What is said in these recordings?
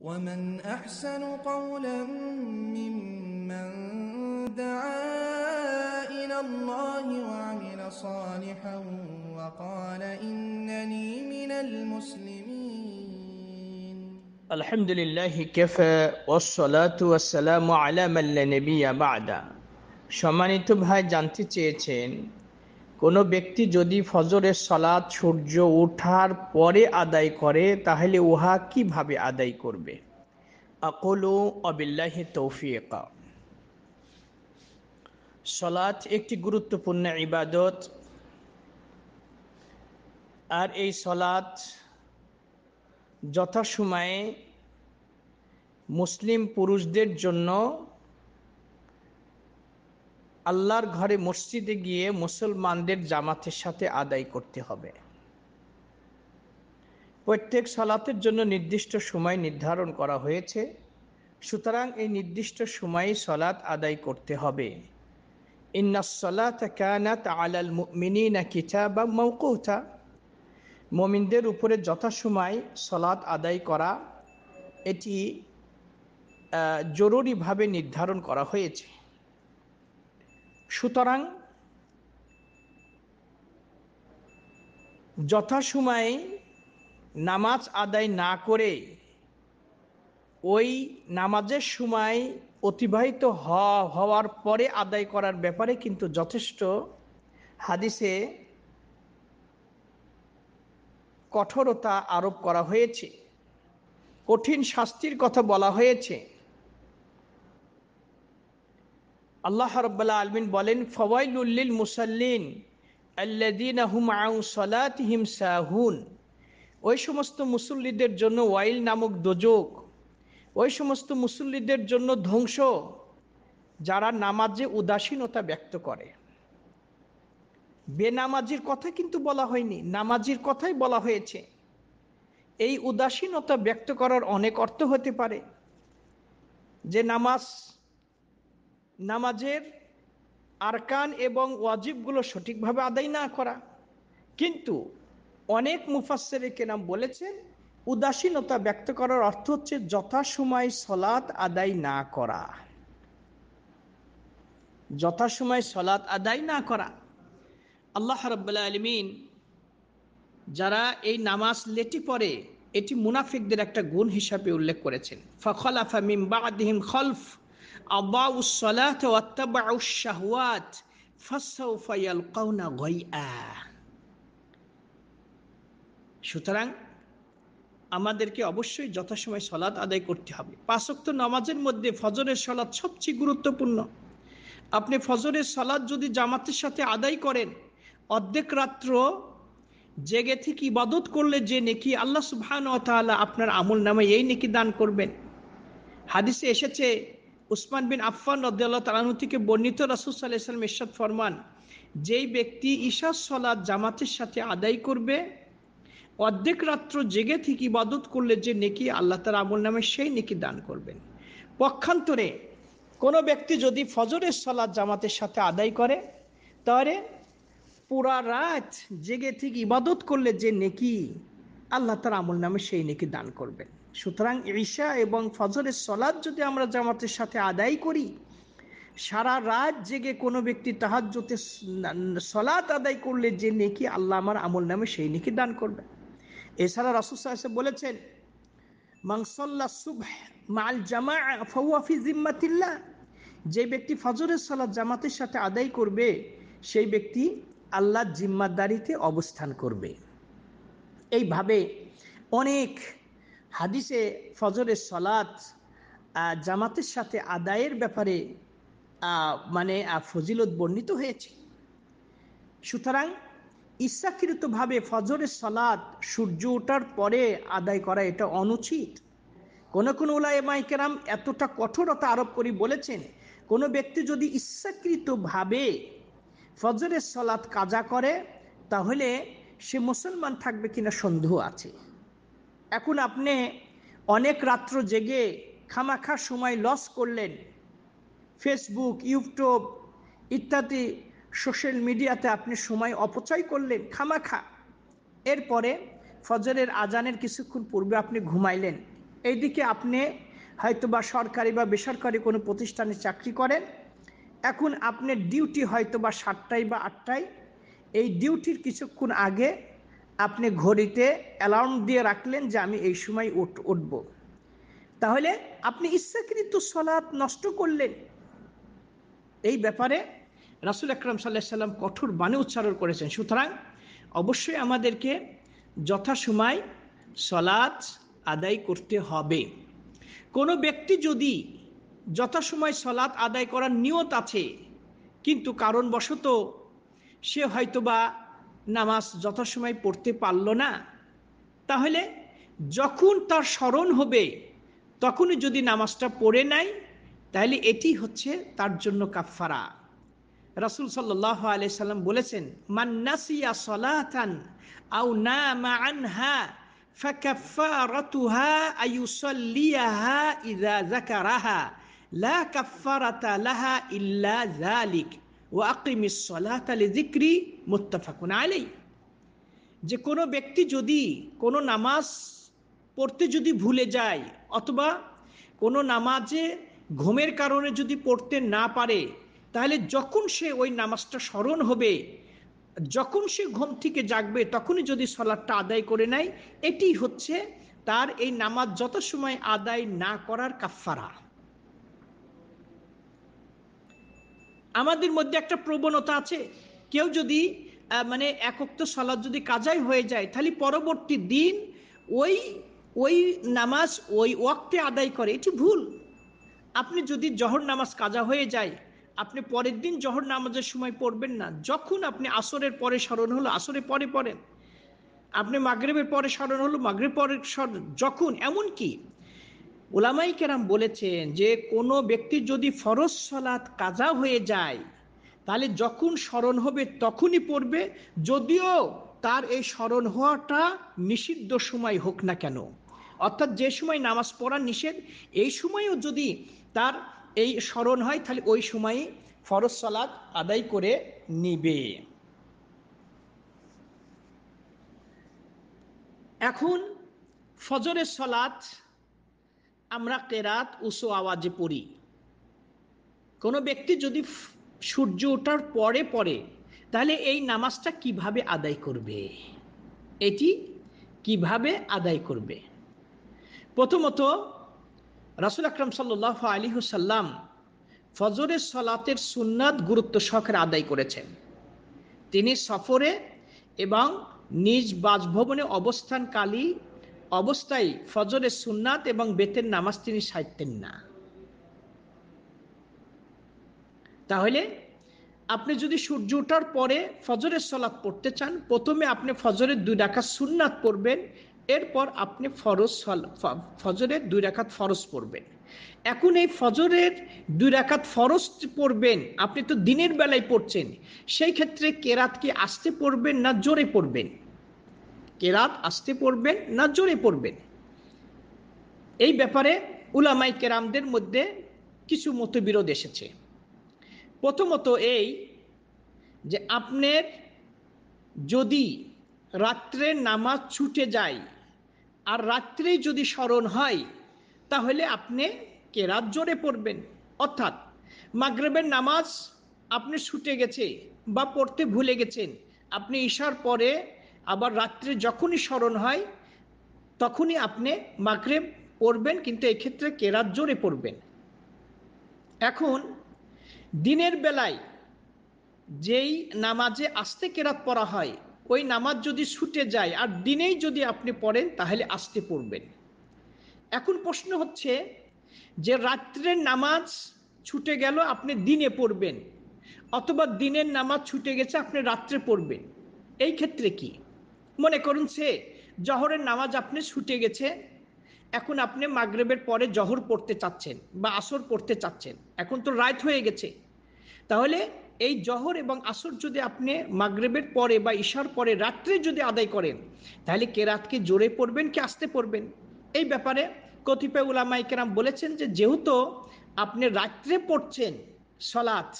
ومن أحسن قولا ممن دعا إلى الله وعمل صالحا وقال إنني من المسلمين الحمد لله كفى والصلاة والسلام على من لا نبي بعد সম্মানিত ভাই জানতে চেয়েছেন কোনো ব্যক্তি যদি ফজরের সলাৎ সূর্য ওঠার পরে আদায় করে, তাহলে উহা কীভাবে আদায় করবে? আকলু অবিল্লাহি তৌফিকা। সলাৎ একটি গুরুত্বপূর্ণ ইবাদত। আর এই সলাৎ যথাসময়ে মুসলিম পুরুষদের জন্য আল্লাহর ঘরে মসজিদে গিয়ে মুসলমানদের জামাতের সাথে আদায় করতে হবে। প্রত্যেক সালাতের জন্য নির্দিষ্ট সময় নির্ধারণ করা হয়েছে। সুতরাং এই নির্দিষ্ট সময়ে সলাৎ আদায় করতে হবে। মমিনদের উপরে যথাসময় সলাৎ আদায় করা, এটি জরুরিভাবে নির্ধারণ করা হয়েছে। সুতরাং যথাসময়ে নামাজ আদায় না করে ওই নামাজের সময় অতিবাহিত হওয়ার পরে আদায় করার ব্যাপারে কিন্তু যথেষ্ট হাদিসে কঠোরতা আরোপ করা হয়েছে। কঠিন শাস্তির কথা বলা হয়েছে। আল্লাহ রব্বাল্লা আলমিন বলেন ফওয়াইলুল্লিল মুসাল্লিন ওই সমস্ত মুসল্লিদের জন্য ওয়াইল নামক দোজক, ওই সমস্ত মুসল্লিদের জন্য ধ্বংস, যারা নামাজে উদাসীনতা ব্যক্ত করে। বেনামাজির কথা কিন্তু বলা হয়নি, নামাজির কথাই বলা হয়েছে। এই উদাসীনতা ব্যক্ত করার অনেক অর্থ হতে পারে। যে নামাজ নামাজের আরকান এবং ওয়াজিবগুলো সঠিকভাবে আদায় না করা। কিন্তু অনেক মুফাসের কেনাম বলেছেন, উদাসীনতা ব্যক্ত করার অর্থ হচ্ছে যথাসময় সলাৎ আদায় না করা। যথাসময় সলাৎ আদায় না করা। আল্লাহ রব্বাল্লা আলমিন যারা এই নামাজ লেটি পড়ে, এটি মুনাফিকদের একটা গুণ হিসাবে উল্লেখ করেছেন। ফখলাফা মিম বাদিহিম খলফ সুতরাং আমাদেরকে অবশ্যই যথাসময় সলাৎ আদায় করতে হবে। পাঁচক্ত নামাজের মধ্যে ফজরের সলাৎ সবচেয়ে গুরুত্বপূর্ণ। আপনি ফজরের সলাৎ যদি জামাতের সাথে আদায় করেন, অর্ধেক রাত্র জেগে থেকে ইবাদত করলে যে নেকি আল্লাহ সুবহান আপনার আমল নামে এই নেকি দান করবেন। হাদিসে এসেছে উসমান বিন আফফান রদ্দাল্লাহ তালানু থেকে বর্ণিত রাসুল সাল্লাহ ইসলাম ইরশাদ ফরমান, যেই ব্যক্তি ঈশা সলাদ জামাতের সাথে আদায় করবে, অর্ধেক রাত্র জেগে থেকে ইবাদত করলে যে নেকি আল্লাহ তার আমল নামে সেই নেকি দান করবেন। পক্ষান্তরে কোনো ব্যক্তি যদি ফজরের সলাদ জামাতের সাথে আদায় করে, তাহলে পুরা রাত জেগে থেকে ইবাদত করলে যে নেকি আল্লাহ তার আমল নামে সেই নেকি দান করবেন। সুতরাং ঈশা এবং ফজরের সলাদ যদি আমরা জামাতের সাথে আদায় করি, সারা রাত জেগে কোনো ব্যক্তি তাহাজ্যতে সলাৎ আদায় করলে যে নেকি আল্লাহ আমার আমল নামে সেই নেকি দান করবে। এছাড়া রাসুল সাহেব বলেছেন মাংসল্লা সুবহ মাল জামা ফৌয়াফি জিম্মাতিল্লা যে ব্যক্তি ফজরের সলাদ জামাতের সাথে আদায় করবে, সেই ব্যক্তি আল্লাহ জিম্মাদারিতে অবস্থান করবে। এইভাবে অনেক হাদিসে ফজরের সলাৎ জামাতের সাথে আদায়ের ব্যাপারে মানে ফজিলত বর্ণিত হয়েছে। সুতরাং ইচ্ছাকৃতভাবে ফজরের সলাদ সূর্য ওঠার পরে আদায় করা এটা অনুচিত। কোন কোন উলায়মাইকেরাম এতটা কঠোরতা আরোপ করি বলেছেন, কোনো ব্যক্তি যদি ইচ্ছাকৃতভাবে ফজরের সলাৎ কাজা করে, তাহলে সে মুসলমান থাকবে কিনা সন্দেহ আছে। এখন আপনি অনেক রাত্র জেগে খামাখা সময় লস করলেন। ফেসবুক ইউটিউব ইত্যাদি সোশ্যাল মিডিয়াতে আপনি সময় অপচয় করলেন খামাখা। এরপরে ফজরের আজানের কিছুক্ষণ পূর্বে আপনি ঘুমাইলেন। এইদিকে আপনি হয়তো বা সরকারি বা বেসরকারি কোনো প্রতিষ্ঠানে চাকরি করেন। এখন আপনার ডিউটি হয়তো বা সাতটায় বা আটটায়। এই ডিউটির কিছুক্ষণ আগে আপনি ঘড়িতে অ্যালার্ম দিয়ে রাখলেন যে আমি এই সময় উঠ, উঠব। তাহলে আপনি ইচ্ছাকৃত সলাৎ নষ্ট করলেন। এই ব্যাপারে রাসুল আকরম সাল্লাহ সাল্লাম কঠোর বাণী উচ্চারণ করেছেন। সুতরাং অবশ্যই আমাদেরকে যথাসময় সলাৎ আদায় করতে হবে। কোনো ব্যক্তি যদি যথাসময় সলাৎ আদায় করার নিয়ত আছে, কিন্তু কারণবশত সে হয়তোবা নামাজ যথাসময় পড়তে পারল না তাহলে যখন তার স্মরণ হবে তখনই যদি নামাজটা পড়ে নেয় তাহলে এটি হচ্ছে তার জন্য কাফারা রাসুল সাল্লাহ আলাই সাল্লাম বলেছেন মান্নাসিয়া সলাতান আউ না মা আনহা فكفارتها أن يصليها إذا ذكرها لا كفارة لها إلا ذلك ওয়াকিমিস সলাত আলে জিক্রি মোত্তাফাকুন আলাই যে কোনো ব্যক্তি যদি কোনো নামাজ পড়তে যদি ভুলে যায় অথবা কোনো নামাজে ঘুমের কারণে যদি পড়তে না পারে, তাহলে যখন সে ওই নামাজটা স্মরণ হবে, যখন সে ঘুম থেকে জাগবে, তখনই যদি সলাদটা আদায় করে নেয়, এটি হচ্ছে তার এই নামাজ যত সময় আদায় না করার কাফারা আমাদের মধ্যে একটা প্রবণতা আছে। কেউ যদি মানে একক্ত সলাদ যদি কাজাই হয়ে যায়, তাহলে পরবর্তী দিন ওই ওই নামাজ ওই ওয়াক্তে আদায় করে, এটি ভুল। আপনি যদি জহর নামাজ কাজা হয়ে যায়, আপনি পরের দিন জহর নামাজের সময় পড়বেন না। যখন আপনি আসরের পরে স্মরণ হলো, আসরে পরে পড়েন। আপনি মাগরেবের পরে স্মরণ হলো মাগরেব পরে স্মরণ, যখন এমন কি ওলামাই কেরাম বলেছেন যে, কোনো ব্যক্তি যদি ফরজ সলাৎ কাজা হয়ে যায়, তাহলে যখন স্মরণ হবে তখনই পড়বে, যদিও তার এই স্মরণ হওয়াটা নিষিদ্ধ সময় হোক না কেন। অর্থাৎ যে সময় নামাজ পড়া নিষেধ, এই সময়ও যদি তার এই স্মরণ হয়, তাহলে ওই সময়ে ফরজ সালাদ আদায় করে নিবে। এখন ফজরের সলাৎ আমরা কেরাত, উসো, আওয়াজে পড়ি। কোনো ব্যক্তি যদি সূর্য ওঠার পরে পরে তাহলে এই নামাজটা কীভাবে আদায় করবে? এটি কীভাবে আদায় করবে? প্রথমত, রাসুল আকরম সাল্লাহ আলী হুসাল্লাম ফজরের সলাতের সুন্নাত গুরুত্ব সহকারে আদায় করেছেন। তিনি সফরে এবং নিজ বাসভবনে অবস্থানকালী অবস্থায় ফজরের সুন্নাত এবং বেতের নামাজ তিনি সারতেন না। তাহলে আপনি যদি সূর্য ওঠার পরে ফজরের সলাৎ পড়তে চান, প্রথমে আপনি ফজরের দুই রাখা সুন্নাত পড়বেন, এরপর আপনি ফরজ ফজরের দুই রাখাত ফরজ পড়বেন। এখন এই ফজরের দুই রাখাত ফরজ পড়বেন, আপনি তো দিনের বেলায় পড়ছেন, সেই ক্ষেত্রে কেরাত কি আসতে পড়বেন না জোরে পড়বেন? কেরাত আসতে পড়বেন না জোরে পড়বেন এই ব্যাপারে উলামাই কেরামদের মধ্যে কিছু মতবিরোধ এসেছে। প্রথমত এই যে আপনার যদি রাত্রে নামাজ ছুটে যায় আর রাত্রেই যদি স্মরণ হয়, তাহলে আপনি কেরাত জোরে পড়বেন। অর্থাৎ মাগরেবের নামাজ আপনি ছুটে গেছে বা পড়তে ভুলে গেছেন, আপনি ঈশার পরে আবার রাত্রে যখনই স্মরণ হয়, তখনই আপনি মাগরেব পড়বেন, কিন্তু এক্ষেত্রে কেরাত জোরে পড়বেন। এখন, দিনের বেলায় যেই নামাজে আস্তে কেরাত পড়া হয়, ওই নামাজ যদি ছুটে যায় আর দিনেই যদি আপনি পড়েন, তাহলে আসতে পড়বেন। এখন প্রশ্ন হচ্ছে যে রাত্রের নামাজ ছুটে গেল, আপনি দিনে পড়বেন, অথবা দিনের নামাজ ছুটে গেছে, আপনি রাত্রে পড়বেন, এই ক্ষেত্রে কি? মনে করুন সে জহরের নামাজ আপনি ছুটে গেছে, এখন আপনি মাগরেবের পরে জহর পড়তে চাচ্ছেন বা আসর পড়তে চাচ্ছেন, এখন তো রাত হয়ে গেছে। তাহলে এই জহর এবং আসর যদি আপনি মাগরেবের পরে বা ঈশার পরে রাত্রে যদি আদায় করেন, তাহলে কেরাতকে জোরে পড়বেন, কি আসতে পড়বেন? এই ব্যাপারে কতিপয় উলামাই কেরাম বলেছেন যে যেহেতু আপনি রাত্রে পড়ছেন সলাৎ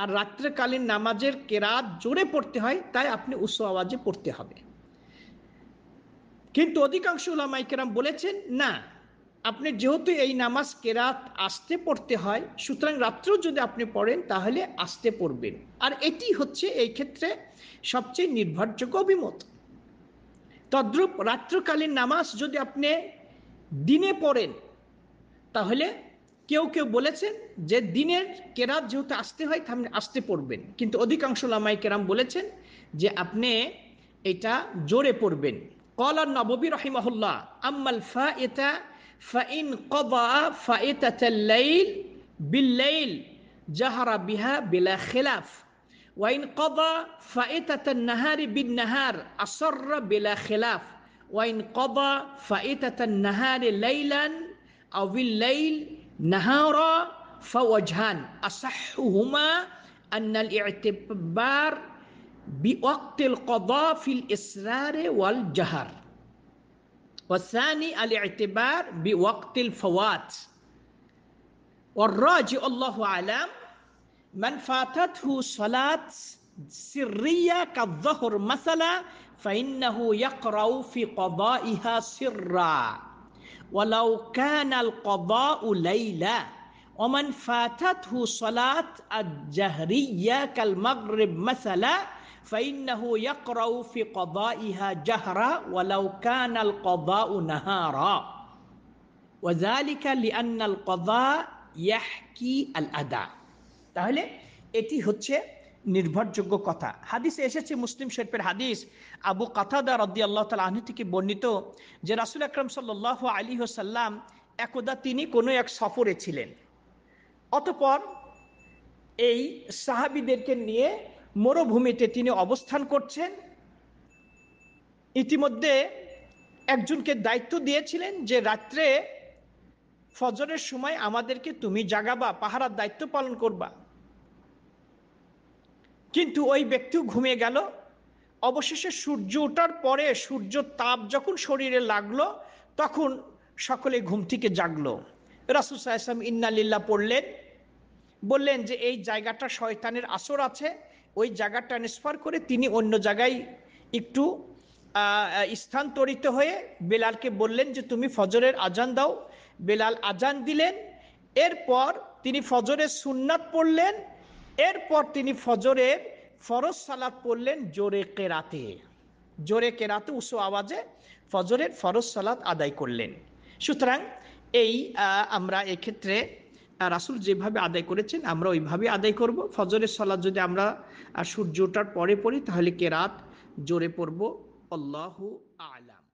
আর রাত্রেকালীন নামাজের কেরাত জোরে পড়তে হয়, তাই আপনি উচ্চ আওয়াজে পড়তে হবে। কিন্তু অধিকাংশ উলামাই কেরাম বলেছেন, না, আপনি যেহেতু এই নামাজ কেরাত আসতে পড়তে হয়, সুতরাং রাত্রেও যদি আপনি পড়েন, তাহলে আসতে পড়বেন। আর এটি হচ্ছে এই ক্ষেত্রে সবচেয়ে নির্ভরযোগ্য অভিমত। তদ্রূপ রাত্রকালীন নামাজ যদি আপনি দিনে পড়েন, তাহলে কেউ কেউ বলেছেন যে দিনের কেরাত যেহেতু আসতে হয় তাহলে আসতে পড়বেন। কিন্তু অধিকাংশ লামাই কেরাম বলেছেন যে আপনি এটা জোরে পড়বেন। قال النبوي رحمه الله أما الفائتة فإن قضى فائتة الليل بالليل جهر بها بلا خلاف وإن قضى فائتة النهار بالنهار أصر بلا خلاف وإن قضى فائتة النهار ليلا أو بالليل نهارا فوجهان. أصحهما أن الاعتبار بوقت القضاء في الإسرار والجهر. والثاني الاعتبار بوقت الفوات. والراجع الله أعلم من فاتته صلاة سرية كالظهر مثلا فإنه يقرأ في قضائها سرا. ولو كان القضاء ليلا. ওমান ফাতাতহু সালাত আজ-জাহরিয়া কাল মাগরিব মাসালা ফাইন্নাহু ইয়াকরাউ ফি কদাইহা জাহরা ওয়ালাউ কানা আল কদাউ নাহারা। ওয়াযালিকা লিআন্না আল কদা ইয়াহকি আল আদা তাহলে এটি হচ্ছে নির্ভরযোগ্য কথা। হাদিসে এসেছে মুসলিম শরীফের হাদিস আবু কাতাদা রদ্দি আল্লাহ তালা আহ থেকে বর্ণিত যে রাসুল আকরম সাল্লাহ আলী হোসাল্লাম একদা তিনি কোনো এক সফরে ছিলেন। অতপর এই সাহাবিদেরকে নিয়ে মরুভূমিতে তিনি অবস্থান করছেন। ইতিমধ্যে একজনকে দায়িত্ব দিয়েছিলেন যে, রাত্রে ফজরের সময় আমাদেরকে তুমি জাগাবা, পাহারার দায়িত্ব পালন করবা। কিন্তু ওই ব্যক্তিও ঘুমিয়ে গেল। অবশেষে সূর্য ওঠার পরে সূর্য তাপ যখন শরীরে লাগল, তখন সকলে ঘুম থেকে জাগলো। রাসুল সাহেব ইন্নালিল্লা পড়লেন। বললেন যে, এই জায়গাটা শয়তানের আসর আছে। ওই জায়গা ট্রান্সফার করে তিনি অন্য জায়গায় একটু স্থানান্তরিত হয়ে বেলালকে বললেন যে, তুমি ফজরের আজান দাও। বেলাল আজান দিলেন। এরপর তিনি ফজরের সুন্নাত পড়লেন। এরপর তিনি ফজরের ফরজ সালাত পড়লেন জোরে কেরাতে। জোরে কেরাতে উসো আওয়াজে ফজরের ফরজ সালাত আদায় করলেন। সুতরাং এই আমরা এক্ষেত্রে রাসুল যেভাবে আদায় করেছেন, আমরা ওইভাবে আদায় করব। ফজরের সলাদ যদি আমরা সূর্য ওঠার পরে পড়ি, তাহলে কেরাত জোরে পড়ব। আল্লাহ আলাম।